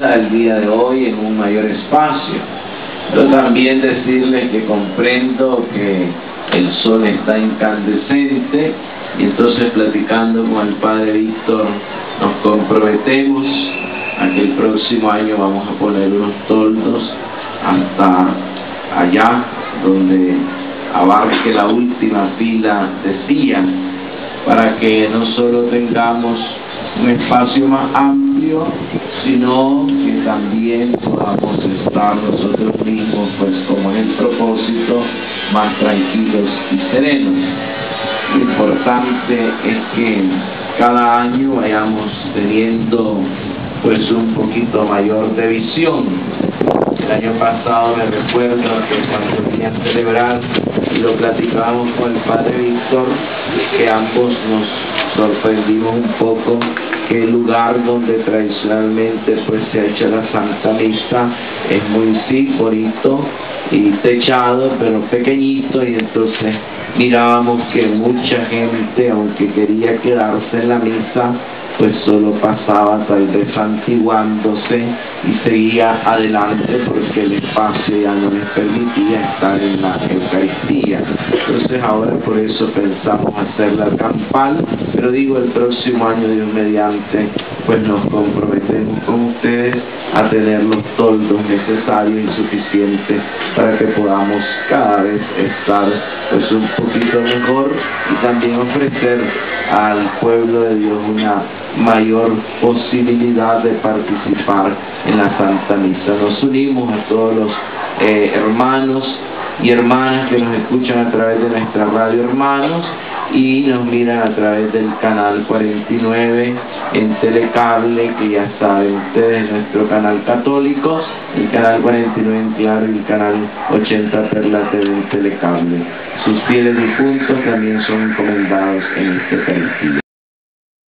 el día de hoy en un mayor espacio. Pero también decirles que comprendo que el sol está incandescente y entonces platicando con el Padre Víctor nos comprometemos a que el próximo año vamos a poner unos toldos hasta allá donde abarque la última fila de sillas para que no solo tengamos un espacio más amplio, sino que también podamos estar nosotros mismos, pues como es el propósito, más tranquilos y serenos. Lo importante es que cada año vayamos teniendo pues un poquito mayor de visión. El año pasado me recuerdo que cuando venía a celebrar lo platicábamos con el Padre Víctor, que ambos nos sorprendimos un poco que el lugar donde tradicionalmente pues se ha hecho la Santa Misa es muy sí, bonito y techado, pero pequeñito y entonces mirábamos que mucha gente, aunque quería quedarse en la misa, pues solo pasaba tal vez santiguándose y seguía adelante porque el espacio ya no les permitía estar en la Eucaristía. Entonces ahora por eso pensamos hacer la campal, pero digo el próximo año Dios mediante, pues nos comprometemos con ustedes a tener los toldos necesarios y suficientes para que podamos cada vez estar pues un poquito mejor y también ofrecer al pueblo de Dios una mayor posibilidad de participar en la Santa Misa. Nos unimos a todos los eh, hermanos y hermanas que nos escuchan a través de nuestra radio Hermanos y nos miran a través del canal 49 en Telecable, que ya saben ustedes, nuestro canal católico, el canal 49 en Claro y el canal 80 Perla TV en Telecable. Sus fieles difuntos también son encomendados en este sentido.